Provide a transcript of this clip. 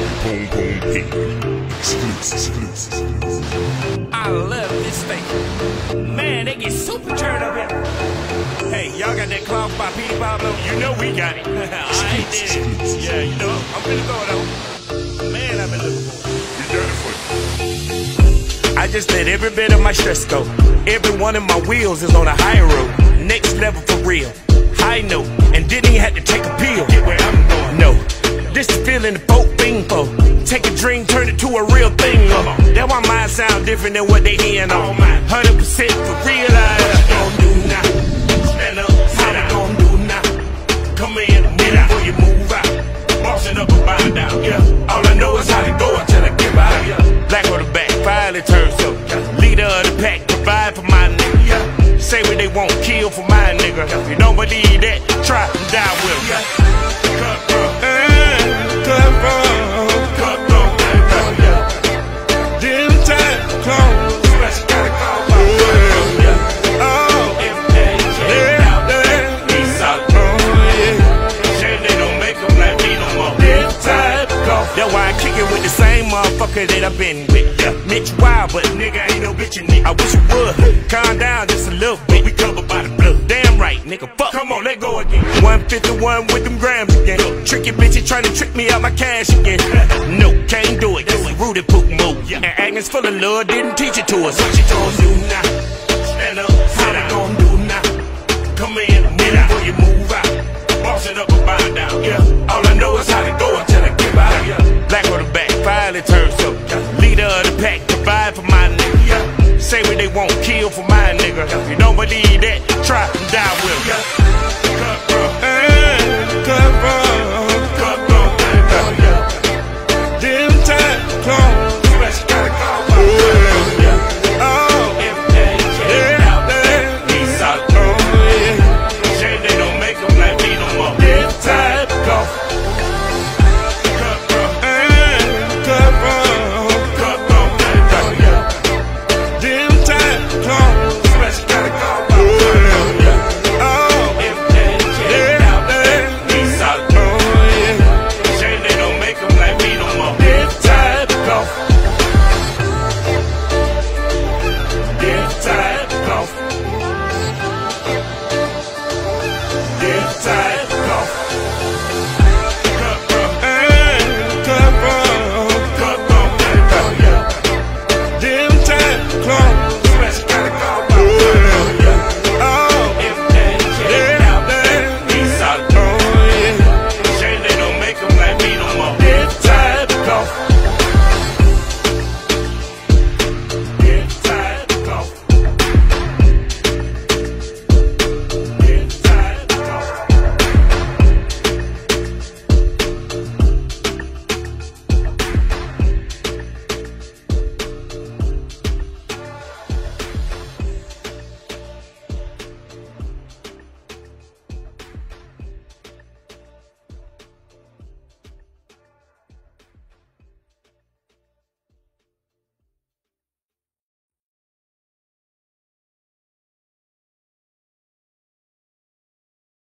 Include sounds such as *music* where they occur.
Pong Pong Ping. Exclusive, exclusive. I love this thing. Man, they get super turned up here. Hey, y'all got that cloth by Petey Pablo? You know we got it. *laughs* I ain't did. Yeah, you know, I'm finna go though. Man, I've been looking for it. We got it for. I just let every bit of my stress go. Every one of my wheels is on a high road. Next level for real. High note. And didn't even have to take to a real thing. Uh. That why mine sound different than what they hearing on. 100% for real. I gon' do now. Stand up, how they gon' do now? Come in, move before you move out. Bossing up or bind down, yeah. All I know is how to go until I give out, yeah. Black on the back, finally turns up. Leader of the pack, provide for my nigga. Yeah. Say what they want, kill for my nigga. If you don't believe that, try and die with with 'em. That's why I kick it with the same motherfucker that I've been with. Yeah. Mitch Wild, but nigga ain't no bitch in it. I wish you would. Calm down just a little bit. We covered by the blood. Damn right, nigga. Fuck. Come on, let go again. 151 with them grams again. Tricky bitches trying to trick me out my cash again. *laughs* no, can't do it. This is Rudy Pook move. And Agnes full of love didn't teach it to us. What you gonna do now? They won't kill for my nigga. If you don't believe that, try and die with me.